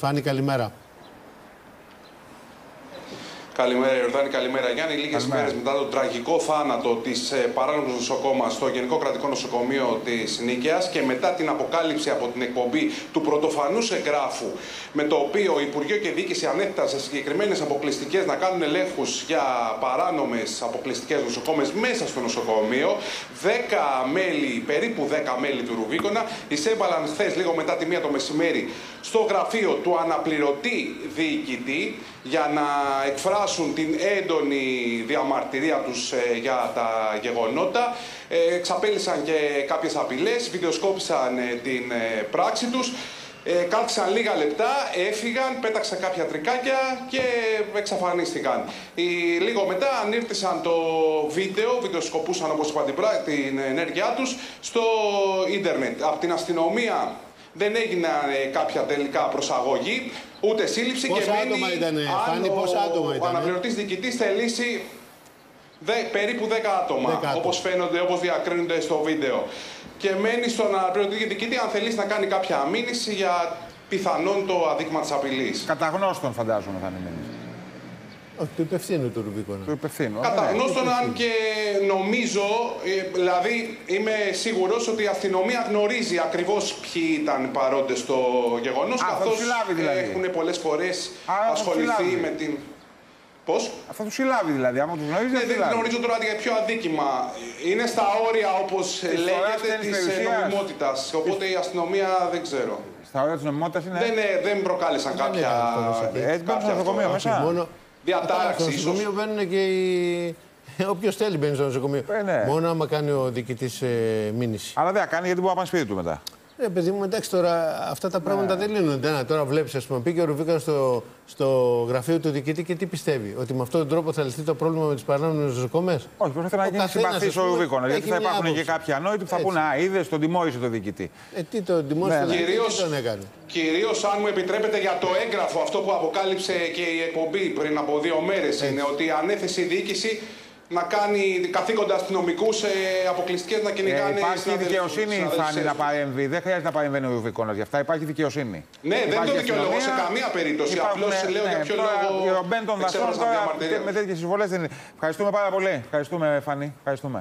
Φάνη, καλημέρα. Καλημέρα, Ιορδάνη, καλημέρα Γιάννη. Λίγες ημέρε μετά τον τραγικό θάνατο της παράνομη νοσοκόμα στο Γενικό Κρατικό Νοσοκομείο της Νίκαιας και μετά την αποκάλυψη από την εκπομπή του πρωτοφανούς εγγράφου, με το οποίο Υπουργείο και Διοίκηση ανέθεταν σε συγκεκριμένες αποκλειστικές να κάνουν ελέγχους για παράνομες αποκλειστικές νοσοκόμες μέσα στο νοσοκομείο, 10 μέλη, περίπου 10 μέλη του Ρουβίκονα, εισέβαλαν χθες λίγο μετά τη μία το μεσημέρι στο γραφείο του αναπληρωτή διοικητή για να εκφράσουν την έντονη διαμαρτυρία τους ε, για τα γεγονότα. Ε, εξαπέλυσαν και κάποιες απειλές, βιντεοσκόπησαν ε, την ε, πράξη τους. Ε, κάθισαν λίγα λεπτά, έφυγαν, πέταξαν κάποια τρικάκια και εξαφανίστηκαν. Οι, λίγο μετά ανήρτησαν το βίντεο, βιντεοσκοπούσαν όπως είπα την, την ενέργειά τους στο ίντερνετ. Από την αστυνομία δεν έγινε κάποια τελικά προσαγωγή, ούτε σύλληψη Πόσα και μένει άτομα ήτανε, αν Φάνη, ο, πόσα άτομα ο ήτανε; αναπληρωτής διοικητής θελήσει δε, περίπου 10 άτομα, 10 άτομα. όπως φαίνονται, όπως διακρίνονται στο βίντεο. Και μένει στον αναπληρωτή διοικητή αν θελήσει να κάνει κάποια αμήνυση για πιθανόν το αδείγμα της απειλής. Κατά γνώστον φαντάζομαι θα είναι μήνυση. Όχι, του υπευθύνου του Ρουβίκονα. Του υπευθύνου. Κατά Ναι. γνώστον, αν και νομίζω, ε, δηλαδή είμαι σίγουρος ότι η αστυνομία γνωρίζει ακριβώς ποιοι ήταν παρόντες στο γεγονός, Α, θα καθώς τους συλλάβει δηλαδή. έχουν πολλές φορές θα τους ασχοληθεί συλλάβει. με την... Πώς; Θα τους συλλάβει δηλαδή. Άμα τους γνωρίζει, Ναι, θα δεν συλλάβει. γνωρίζω τώρα για ποιο αδίκημα. Είναι στα όρια, όπως λέγεται, της της ε, περιουσίας. νομιμότητας. Οπότε η αστυνομία δεν ξέρω. Στα όρια της νομιμότητας είναι. Δεν, ε, δεν προκάλεσαν κάποια, έκανε αυτός εκεί. Έτσι μπαίνουν στο κάποια νοσοκομείο αυτό. μέσα. Μόνο... διατάραξης Στο ίσως. νοσοκομείο μπαίνουν και οι... Όποιος θέλει μπαίνει στο νοσοκομείο. Ε, ναι. Μόνο άμα κάνει ο διοικητής ε, μήνυση. Αλλά δεν θα κάνει γιατί μπορεί να πάει σπίτι του μετά. Ε, παιδί μου, εντάξει τώρα αυτά τα πράγματα δεν λύνονται. Να, τώρα βλέπεις, ας πούμε, πήγε ο Ρουβίκα στο, στο γραφείο του διοικητή και τι πιστεύει. Ότι με αυτόν τον τρόπο θα λυθεί το πρόβλημα με τις παράνομες νοσοκομές; Όχι, προσπαθεί να Ο γίνει καθένας, συμπαθής ας ο πούμε, Ρουβίκονας. Γιατί έχει θα μια υπάρχουν και άποψη. κάποιοι ανόητοι που θα Έτσι. πούνε Α, είδες, τον τιμώρησε το διοικητή. Ε, τι το δημόσιο Ναι, ναι. τι Κυρίως- τον έκανε; Κυρίως, αν μου επιτρέπετε, για το έγγραφο, αυτό που αποκάλυψε και η εκπομπή πριν από δύο μέρες, είναι ότι ανέθεσε η διοίκηση να κάνει καθήκοντα αστυνομικούς ε, αποκλειστικές να κυνηγάνε. Ε, υπάρχει συναδέλφους- δικαιοσύνη, συναδέλφους Φάνη, να τους. παρέμβει. Δεν χρειάζεται να παρεμβαίνει ο Ρουβίκονα για αυτά. Υπάρχει δικαιοσύνη. Ναι, δεν Υπάρχει το δικαιολογώ σε αστυνομία, καμία περίπτωση. υπάρχουν, Απλώς λέω για ναι, ποιο τώρα, λόγο Ο Μπεν των Δασών εξέφρασαν τώρα διαμαρτυρία. με τέτοιες συμβολές δεν είναι. Ευχαριστούμε πάρα πολύ. Ευχαριστούμε, Φάνη. Ευχαριστούμε.